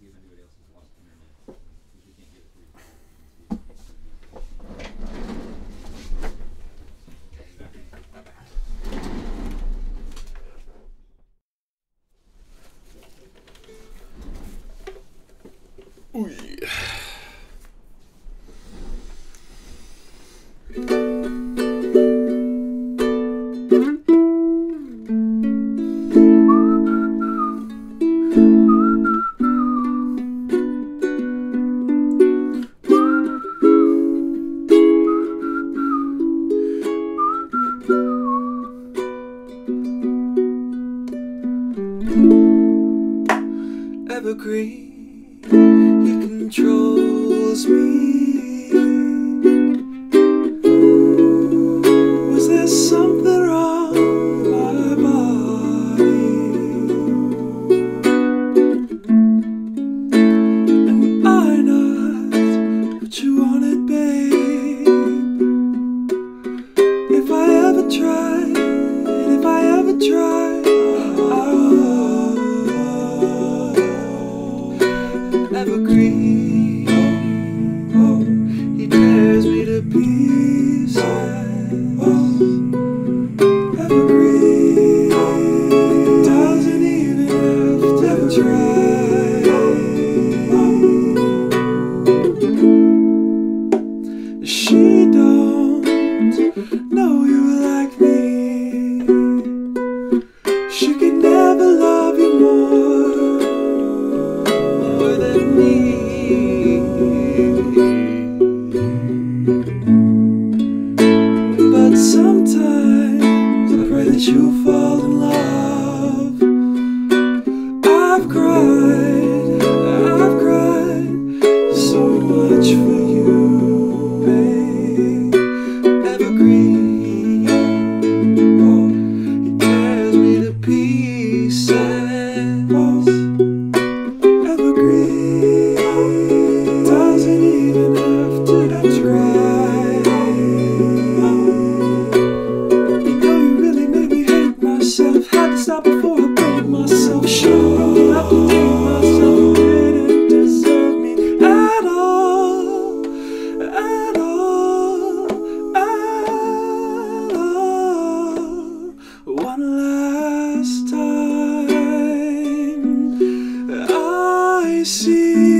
see if anybody else has lost internet, because we can't get it through. Ooh, yeah. evergreen. He controls me. you'll fall in love. 心。